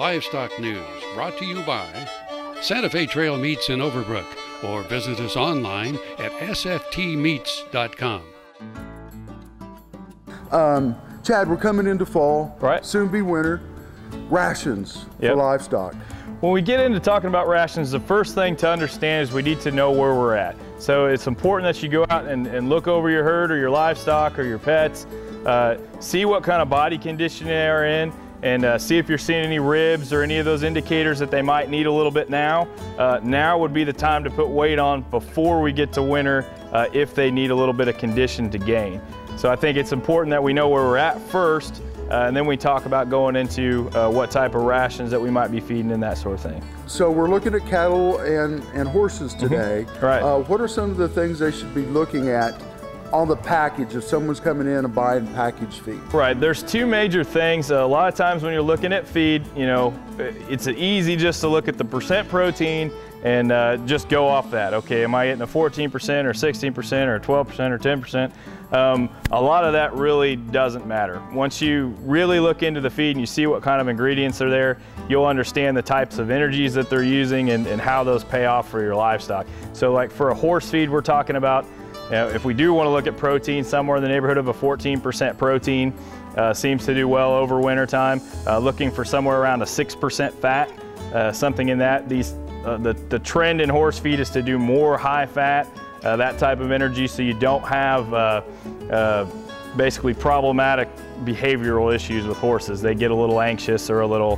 Livestock News, brought to you by Santa Fe Trail Meats in Overbrook, or visit us online at sftmeats.com. Um, Chad, we're coming into fall. Right. Soon be winter. Rations Yep. for livestock. When we get into talking about rations, the first thing to understand is we need to know where we're at. So it's important that you go out and, and look over your herd or your livestock or your pets, uh, see what kind of body condition they are in, and uh, see if you're seeing any ribs or any of those indicators that they might need a little bit now. Uh, now would be the time to put weight on before we get to winter uh, if they need a little bit of condition to gain. So I think it's important that we know where we're at first, uh, and then we talk about going into uh, what type of rations that we might be feeding and that sort of thing. So we're looking at cattle and, and horses today. Mm-hmm. Right. Uh, what are some of the things they should be looking at on the package if someone's coming in and buying packaged feed? Right, there's two major things. a lot of times when you're looking at feed, you know, it's easy just to look at the percent protein and uh, just go off that. Okay, am I getting a 14% or 16% or 12% or 10%? Um, a lot of that really doesn't matter. Once you really look into the feed and you see what kind of ingredients are there, you'll understand the types of energies that they're using and, and how those pay off for your livestock. So like for a horse feed we're talking about, if we do want to look at protein, somewhere in the neighborhood of a 14% protein uh, seems to do well over winter time. Uh, looking for somewhere around a 6% fat, uh, something in that. These, uh, the, the trend in horse feed is to do more high fat, uh, that type of energy, so you don't have uh, basically problematic behavioral issues with horses. They get a little anxious or a little,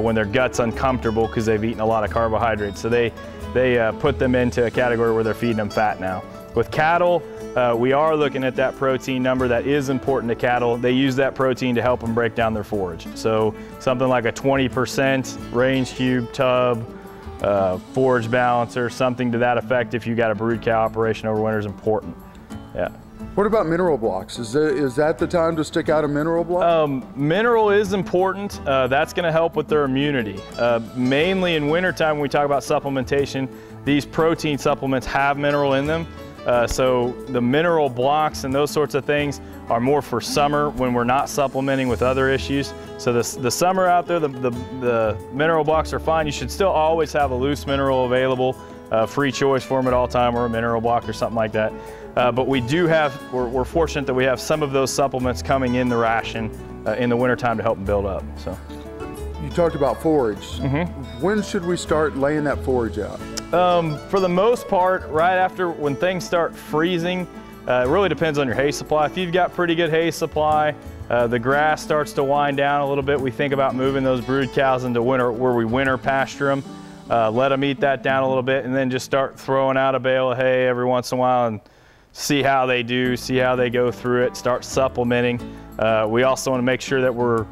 when their gut's uncomfortable because they've eaten a lot of carbohydrates. So they, they put them into a category where they're feeding them fat now. With cattle, uh, we are looking at that protein number that is important to cattle. They use that protein to help them break down their forage. So something like a 20% range cube tub, uh, forage balancer, something to that effect if you got a brood cow operation over winter is important. Yeah. What about mineral blocks? Is that, is that the time to stick out a mineral block? Um, mineral is important. Uh, that's going to help with their immunity. Uh, mainly in wintertime, when we talk about supplementation, these protein supplements have mineral in them. Uh, so the mineral blocks and those sorts of things are more for summer when we're not supplementing with other issues. So the, the summer out there, the, the, the mineral blocks are fine. You should still always have a loose mineral available, uh, free choice for them at all time or a mineral block or something like that. Uh, but we do have, we're, we're, fortunate that we have some of those supplements coming in the ration uh, in the wintertime to help them build up. So. You talked about forage. Mm-hmm. When should we start laying that forage out? Um, for the most part, right after when things start freezing, uh, it really depends on your hay supply. If you've got pretty good hay supply, uh, the grass starts to wind down a little bit. We think about moving those brood cows into winter, where we winter pasture them. Uh, let them eat that down a little bit, and then just start throwing out a bale of hay every once in a while and see how they do, see how they go through it. Start supplementing. Uh, we also want to make sure that we're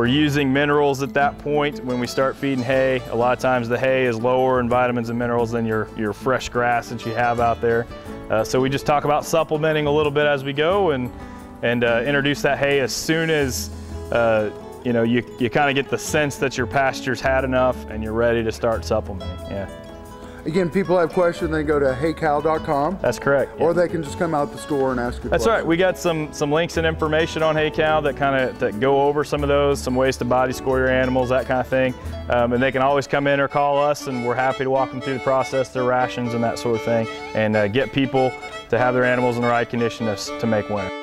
we're using minerals at that point when we start feeding hay. A lot of times the hay is lower in vitamins and minerals than your, your fresh grass that you have out there. Uh, so we just talk about supplementing a little bit as we go and, and uh, introduce that hay as soon as uh, you know you, you kind of get the sense that your pasture's had enough and you're ready to start supplementing. Yeah. Again, people have questions, they go to heycow.com. That's correct. Or they can just come out the store and ask a That's question. right. We got some some links and information on Hey Cow that kind of that go over some of those, some ways to body score your animals, that kind of thing. Um, and they can always come in or call us, and we're happy to walk them through the process, their rations and that sort of thing, and uh, get people to have their animals in the right condition to, to make winter.